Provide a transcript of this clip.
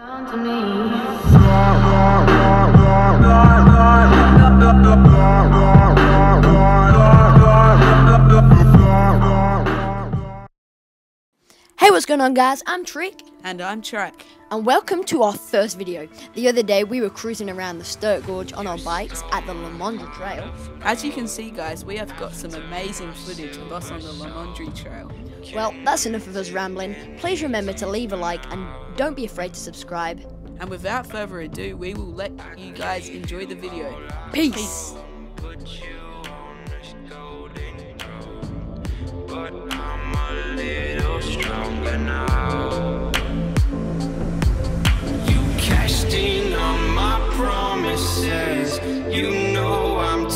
Hey, what's going on, guys? I'm Trick, And I'm Track. and welcome to our first video. The other day, we were cruising around the Sturt Gorge on our bikes at the Lomandra Trail. As you can see, guys, we have got some amazing footage of us on the Lomandra Trail. Well, that's enough of us rambling. Please remember to leave a like and don't be afraid to subscribe. And without further ado, we will let you guys enjoy the video. Peace. but I'm a little stronger now.